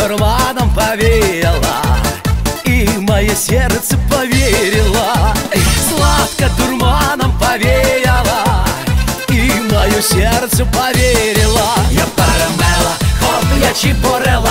дурманом повеяло И мое сердце поверило Сладко дурманом повеяло И мое сердце поверило Я парамела, хоп, я чебурела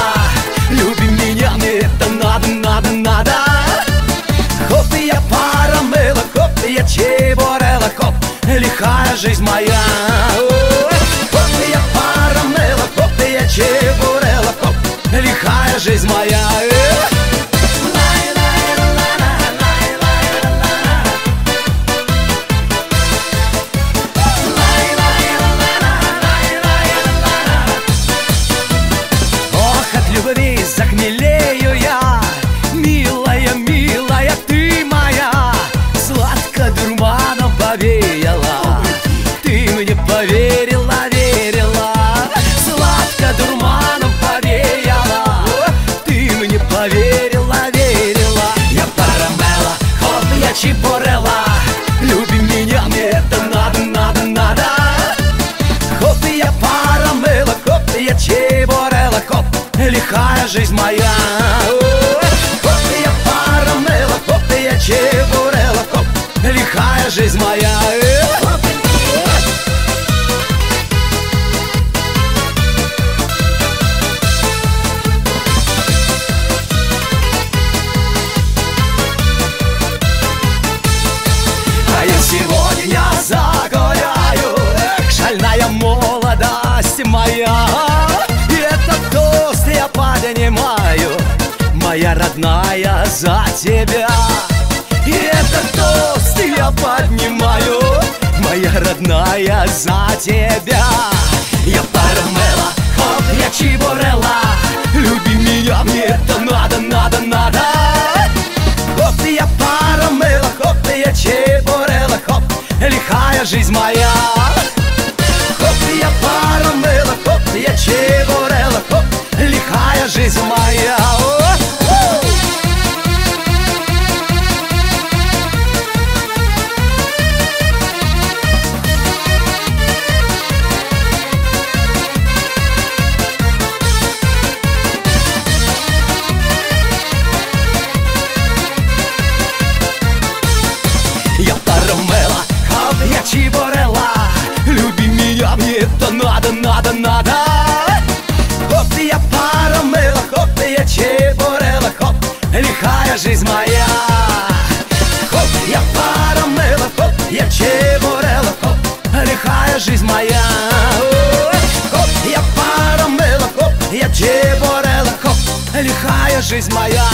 хоп, я Люби меня, мне это надо, надо, надо Хоп, я парамела, хоп, я чеборела, хоп Лихая жизнь моя. Хоп, я парамела, хоп, я чеборела, хоп Лихая жизнь моя моя. И этот тост я поднимаю Моя родная за тебя. И этот тост я поднимаю Моя родная за тебя. Я парамела, хоп, я чебурела Люби меня, мне это надо, надо, надо. Хоп, я парамела, хоп, я чебурела, хоп. Лихая жизнь моя жизнь моя. Хоп, я парамела, хоп, я чебурела, хоп Лихая жизнь моя. Хоп, я парамела, хоп, я чебурела, хоп Лихая жизнь моя